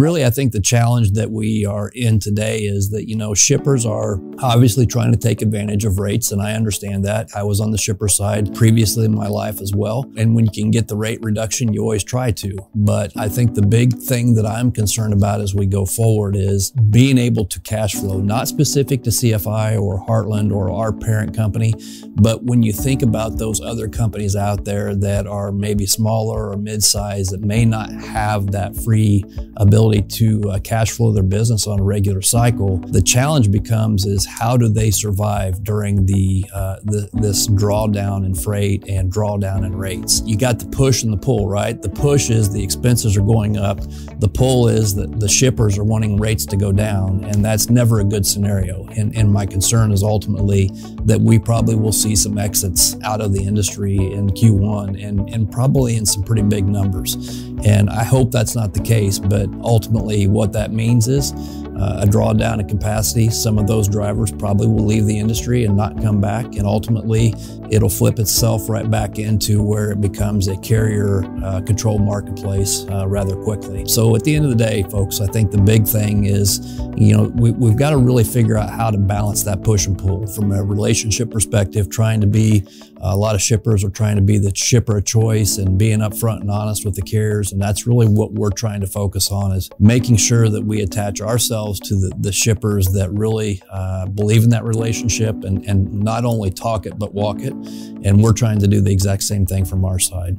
Really, I think the challenge that we are in today is that, you know, shippers are obviously trying to take advantage of rates, and I understand that. I was on the shipper side previously in my life as well. And when you can get the rate reduction, you always try to. But I think the big thing that I'm concerned about as we go forward is being able to cash flow, not specific to CFI or Heartland or our parent company, but when you think about those other companies out there that are maybe smaller or mid-sized that may not have that free ability to uh, cash flow their business on a regular cycle, the challenge becomes is how do they survive during the, uh, the this drawdown in freight and drawdown in rates? You got the push and the pull, right? The push is the expenses are going up. The pull is that the shippers are wanting rates to go down, and that's never a good scenario. And, and my concern is ultimately that we probably will see some exits out of the industry in Q1 and, and probably in some pretty big numbers. And I hope that's not the case, but ultimately what that means is uh, a drawdown in capacity. Some of those drivers probably will leave the industry and not come back. And ultimately, it'll flip itself right back into where it becomes a carrier uh, controlled marketplace uh, rather quickly. So at the end of the day, folks, I think the big thing is, you know, we, we've got to really figure out how to balance that push and pull from a relationship perspective, trying to be a lot of shippers are trying to be the shipper of choice and being upfront and honest with the carriers. And that's really what we're trying to focus on is making sure that we attach ourselves to the, the shippers that really uh, believe in that relationship and, and not only talk it, but walk it. And we're trying to do the exact same thing from our side.